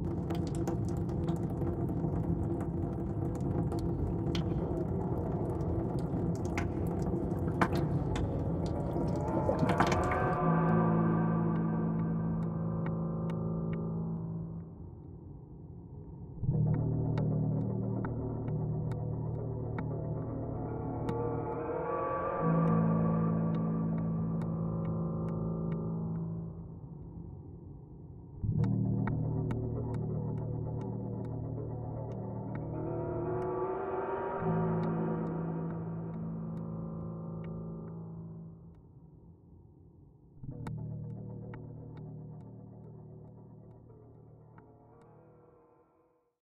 you